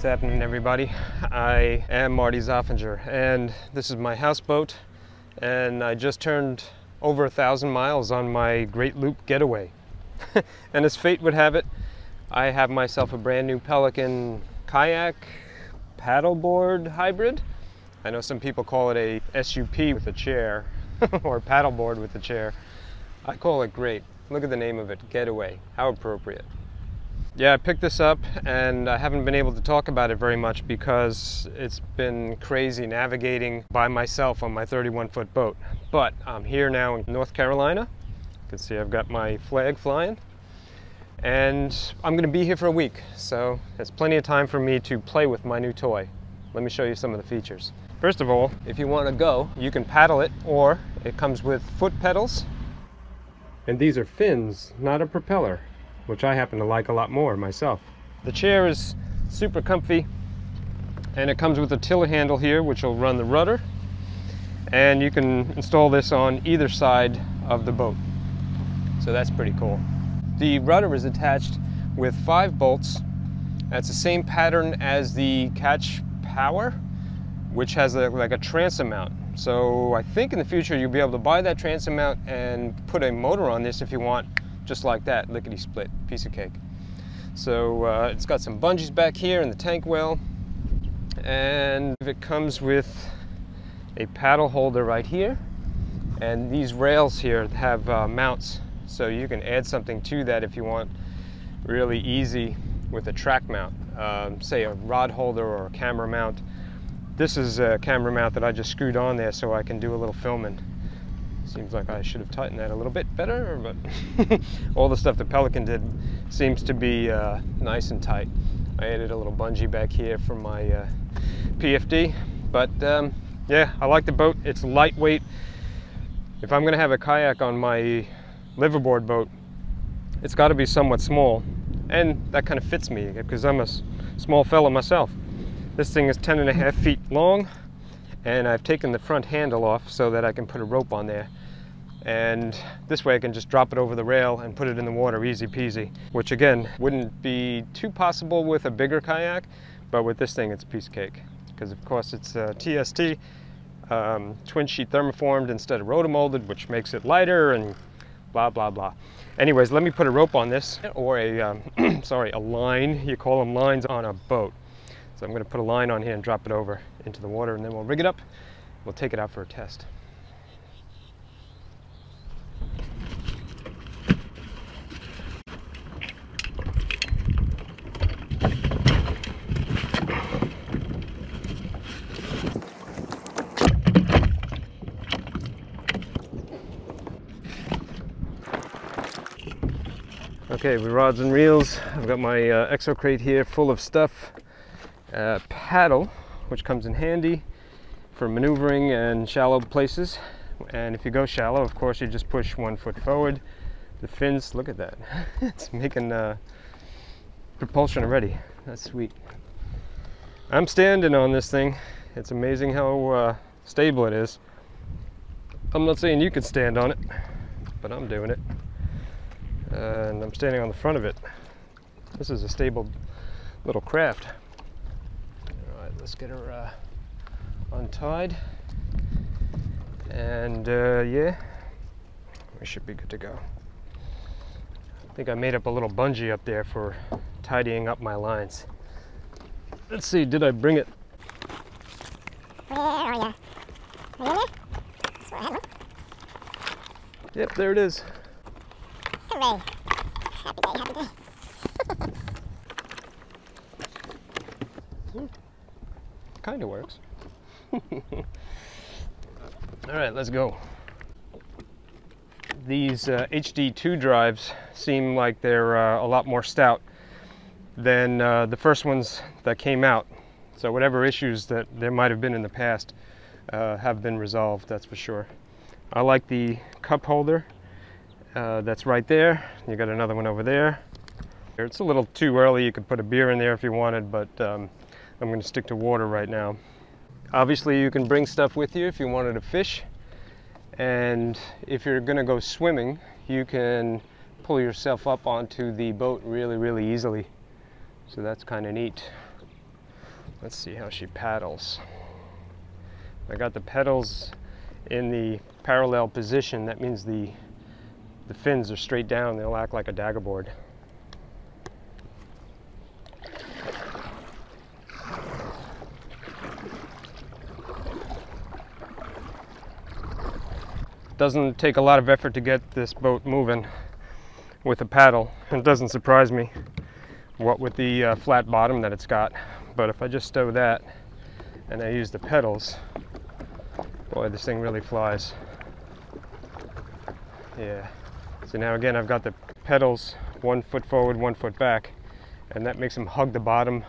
What's happening everybody? I am Marty Zoffinger and this is my houseboat and I just turned over a thousand miles on my Great Loop getaway. and as fate would have it, I have myself a brand new Pelican kayak paddleboard hybrid. I know some people call it a SUP with a chair or paddleboard with a chair. I call it great. Look at the name of it, Getaway. How appropriate. Yeah, I picked this up and I haven't been able to talk about it very much because it's been crazy navigating by myself on my 31 foot boat. But I'm here now in North Carolina. You can see I've got my flag flying and I'm going to be here for a week. So there's plenty of time for me to play with my new toy. Let me show you some of the features. First of all, if you want to go, you can paddle it or it comes with foot pedals and these are fins, not a propeller, which I happen to like a lot more myself. The chair is super comfy and it comes with a tiller handle here which will run the rudder and you can install this on either side of the boat. So that's pretty cool. The rudder is attached with five bolts. That's the same pattern as the Catch Power, which has a, like a transom mount. So I think in the future you'll be able to buy that transom mount and put a motor on this if you want, just like that, lickety split, piece of cake. So uh, it's got some bungees back here in the tank well, and it comes with a paddle holder right here, and these rails here have uh, mounts, so you can add something to that if you want really easy with a track mount, um, say a rod holder or a camera mount. This is a camera mount that I just screwed on there so I can do a little filming. Seems like I should have tightened that a little bit better, but all the stuff that Pelican did seems to be uh, nice and tight. I added a little bungee back here for my uh, PFD, but um, yeah, I like the boat. It's lightweight. If I'm gonna have a kayak on my liveaboard boat, it's gotta be somewhat small. And that kind of fits me because I'm a small fellow myself. This thing is 10 and a half feet long and I've taken the front handle off so that I can put a rope on there. And this way I can just drop it over the rail and put it in the water easy peasy, which again, wouldn't be too possible with a bigger kayak, but with this thing it's a piece of cake. Because of course it's a TST, um, twin sheet thermoformed instead of rotomolded, which makes it lighter and blah, blah, blah. Anyways, let me put a rope on this, or a, um, sorry, a line. You call them lines on a boat. So I'm going to put a line on here and drop it over into the water and then we'll rig it up. We'll take it out for a test. Okay, with rods and reels, I've got my uh, exo crate here full of stuff uh, paddle, which comes in handy for maneuvering in shallow places. And if you go shallow, of course, you just push one foot forward. The fins, look at that. it's making uh, propulsion already. That's sweet. I'm standing on this thing. It's amazing how uh, stable it is. I'm not saying you could stand on it, but I'm doing it. and I'm standing on the front of it. This is a stable little craft let's get her uh, untied. And uh, yeah, we should be good to go. I think I made up a little bungee up there for tidying up my lines. Let's see, did I bring it? Where are you? Yep, there it is. Hooray. Happy day, happy day. kind of works. All right, let's go. These uh, HD2 drives seem like they're uh, a lot more stout than uh, the first ones that came out. So whatever issues that there might have been in the past uh, have been resolved, that's for sure. I like the cup holder uh, that's right there. You got another one over there. It's a little too early. You could put a beer in there if you wanted, but um, I'm going to stick to water right now. Obviously you can bring stuff with you if you wanted to fish. And if you're going to go swimming, you can pull yourself up onto the boat really, really easily. So that's kind of neat. Let's see how she paddles. I got the pedals in the parallel position. That means the, the fins are straight down. They'll act like a dagger board. Doesn't take a lot of effort to get this boat moving with a paddle. It doesn't surprise me what with the uh, flat bottom that it's got. But if I just stow that and I use the pedals, boy, this thing really flies. Yeah. So now again, I've got the pedals one foot forward, one foot back, and that makes them hug the bottom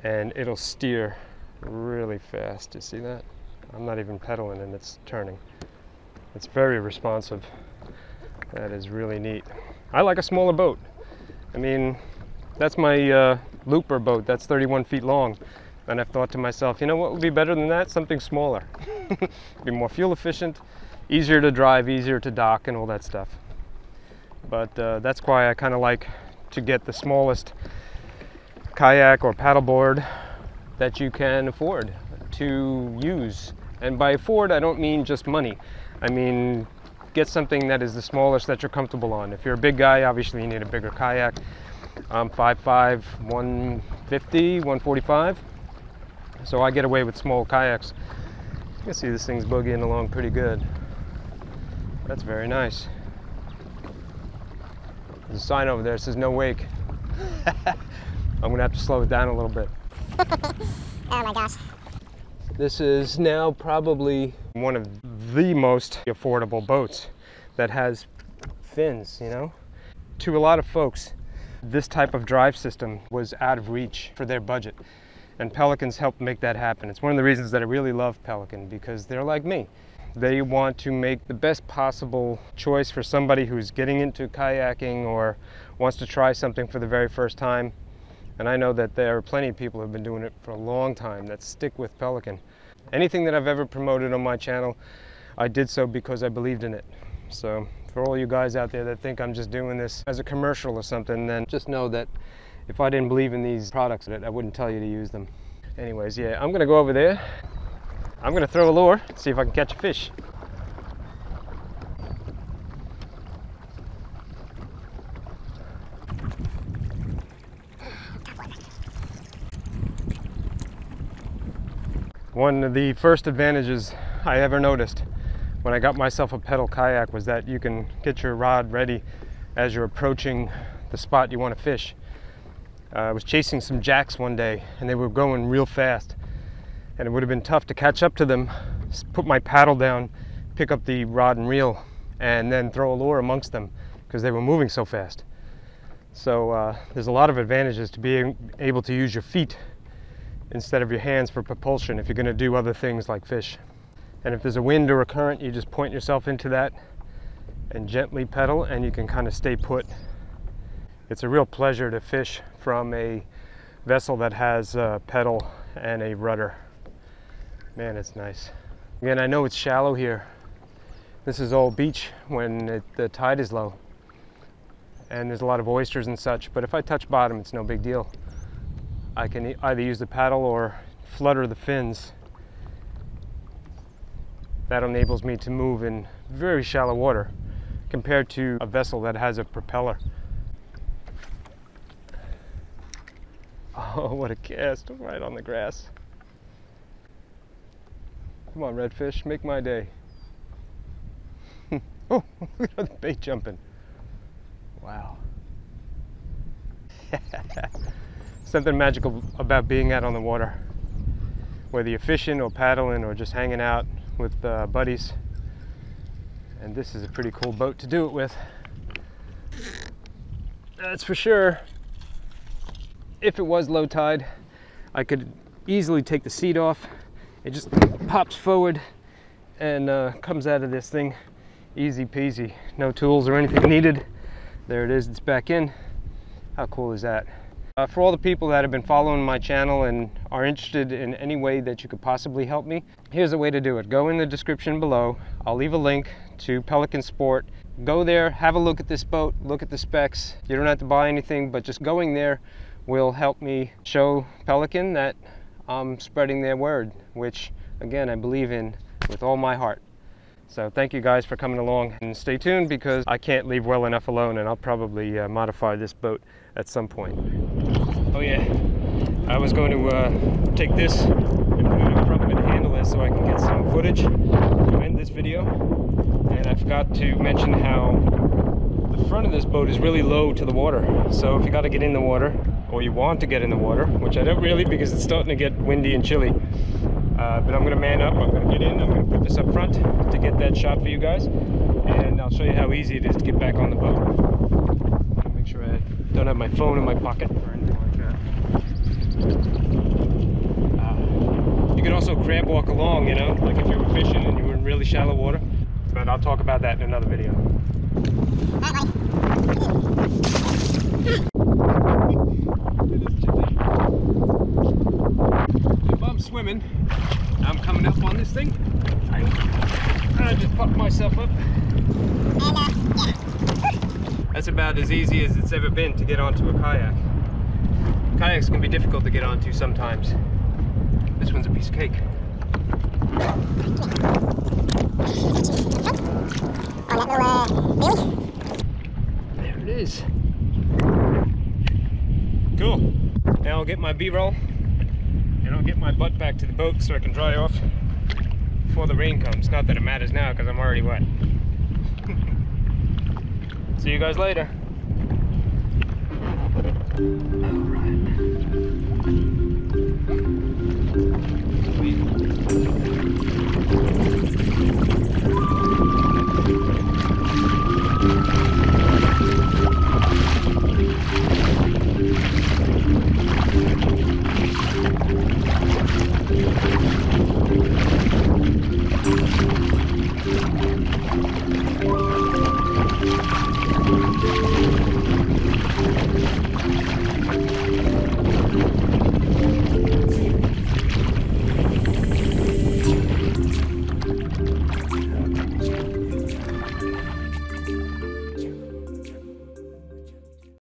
and it'll steer really fast. You see that? I'm not even pedaling and it's turning. It's very responsive. That is really neat. I like a smaller boat. I mean, that's my uh, looper boat. That's 31 feet long. And I've thought to myself, you know what would be better than that? Something smaller. be more fuel efficient, easier to drive, easier to dock, and all that stuff. But uh, that's why I kind of like to get the smallest kayak or paddleboard that you can afford to use. And by afford, I don't mean just money. I mean, get something that is the smallest that you're comfortable on. If you're a big guy, obviously you need a bigger kayak. I'm 5'5", 150, 145. So I get away with small kayaks. You can see this thing's boogieing along pretty good. That's very nice. There's a sign over there that says no wake. I'm gonna have to slow it down a little bit. Oh my gosh. This is now probably one of the most affordable boats that has fins, you know? To a lot of folks, this type of drive system was out of reach for their budget. And Pelicans helped make that happen. It's one of the reasons that I really love Pelican because they're like me. They want to make the best possible choice for somebody who's getting into kayaking or wants to try something for the very first time. And I know that there are plenty of people who have been doing it for a long time that stick with Pelican. Anything that I've ever promoted on my channel, I did so because I believed in it. So for all you guys out there that think I'm just doing this as a commercial or something, then just know that if I didn't believe in these products, I wouldn't tell you to use them. Anyways, yeah, I'm gonna go over there. I'm gonna throw a lure, see if I can catch a fish. One of the first advantages I ever noticed when I got myself a pedal kayak was that you can get your rod ready as you're approaching the spot you want to fish. Uh, I was chasing some jacks one day and they were going real fast and it would have been tough to catch up to them, put my paddle down, pick up the rod and reel and then throw a lure amongst them because they were moving so fast. So uh, there's a lot of advantages to being able to use your feet instead of your hands for propulsion if you're going to do other things like fish. And if there's a wind or a current, you just point yourself into that and gently pedal and you can kind of stay put. It's a real pleasure to fish from a vessel that has a pedal and a rudder. Man, it's nice. Again, I know it's shallow here. This is all beach when it, the tide is low. And there's a lot of oysters and such, but if I touch bottom, it's no big deal. I can either use the paddle or flutter the fins. That enables me to move in very shallow water compared to a vessel that has a propeller. Oh, what a cast right on the grass. Come on, redfish, make my day. oh, look at the bait jumping. Wow. Something magical about being out on the water. Whether you're fishing or paddling or just hanging out with uh, buddies. And this is a pretty cool boat to do it with. That's for sure. If it was low tide, I could easily take the seat off. It just pops forward and uh, comes out of this thing easy peasy. No tools or anything needed. There it is, it's back in. How cool is that? Uh, for all the people that have been following my channel and are interested in any way that you could possibly help me, here's a way to do it. Go in the description below. I'll leave a link to Pelican Sport. Go there, have a look at this boat, look at the specs. You don't have to buy anything, but just going there will help me show Pelican that I'm spreading their word, which again I believe in with all my heart. So thank you guys for coming along and stay tuned because I can't leave well enough alone and I'll probably uh, modify this boat at some point. Oh yeah, I was going to uh, take this and put it up front the handle is so I can get some footage to end this video. And I forgot to mention how the front of this boat is really low to the water. So if you got to get in the water or you want to get in the water, which I don't really because it's starting to get windy and chilly, uh, but I'm gonna man up, I'm gonna get in, I'm gonna put this up front to get that shot for you guys. And I'll show you how easy it is to get back on the boat. Make sure I don't have my phone in my pocket or anything like that. Uh, you can also crab walk along, you know, like if you were fishing and you were in really shallow water. But I'll talk about that in another video. If I'm swimming, I'm coming up on this thing. I, just pop myself up. That's about as easy as it's ever been to get onto a kayak. Kayaks can be difficult to get onto sometimes. This one's a piece of cake. There it is. Cool. Now I'll get my B-roll and I'll get my butt back to the boat so I can dry off before the rain comes. Not that it matters now because I'm already wet. See you guys later. All right.